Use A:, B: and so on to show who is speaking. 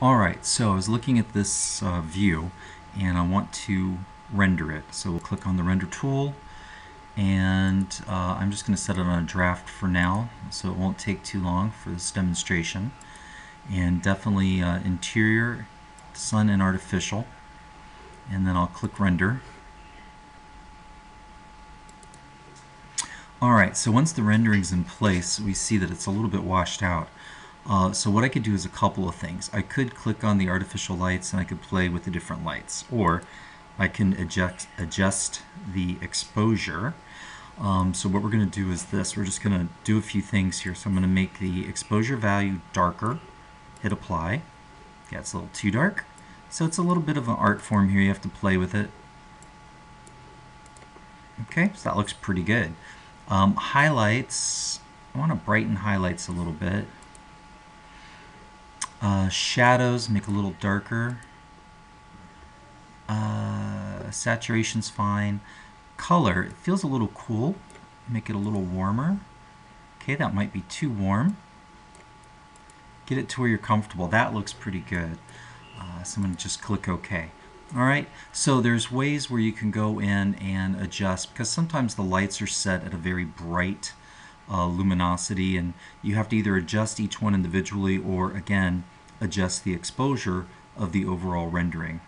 A: Alright, so I was looking at this uh, view and I want to render it. So we'll click on the render tool and uh, I'm just going to set it on a draft for now so it won't take too long for this demonstration. And definitely uh, interior, sun and artificial. And then I'll click render. Alright, so once the rendering's in place, we see that it's a little bit washed out. Uh, so what I could do is a couple of things. I could click on the artificial lights and I could play with the different lights. Or I can adjust, adjust the exposure. Um, so what we're going to do is this. We're just going to do a few things here. So I'm going to make the exposure value darker. Hit apply. Yeah, it's a little too dark. So it's a little bit of an art form here. You have to play with it. Okay, so that looks pretty good. Um, highlights, I want to brighten highlights a little bit. Uh, shadows, make a little darker. Uh, saturation's fine. Color, it feels a little cool. Make it a little warmer. Okay, that might be too warm. Get it to where you're comfortable. That looks pretty good. Uh, so I'm going to just click OK. Alright, so there's ways where you can go in and adjust because sometimes the lights are set at a very bright uh, luminosity and you have to either adjust each one individually or again adjust the exposure of the overall rendering.